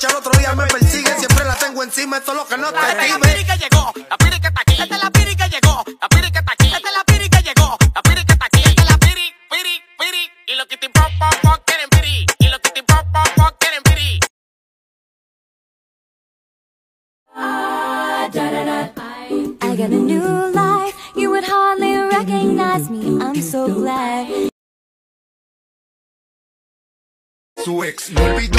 noche al otro día me persigue. Siempre la tengo encima, esto es lo que no te la dime. piri que llegó, la piri que está aquí. Esta es la piri que llegó, la piri que está aquí. Esta es la piri que llegó, la piri que está aquí. Esta es la piri, piri, piri. Y los kitty pop, pop, pop quieren piri. Y los kitty pop, pop, pop quieren piri. I got a new life. You would hardly recognize me. I'm so glad. Su ex no olvidó.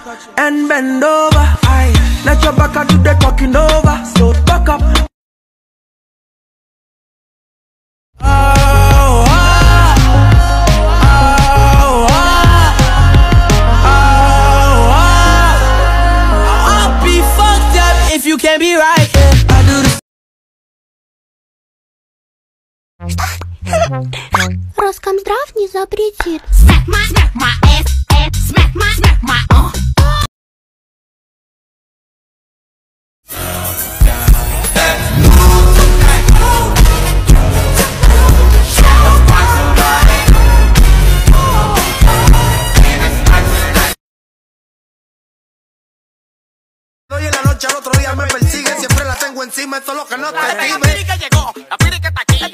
and bend over. Aye. Let your back do the talking over. So back up. Oh, oh, oh, oh, oh, oh. I'll be fucked up if you can't be right. Yeah, I do this. Роскомздрав не запретит. Smack my, smack my ass, ass. Smack my, smack noche al otro día me persigue. Siempre la tengo encima, eso es lo que no te La piri que llegó, la piri que está aquí.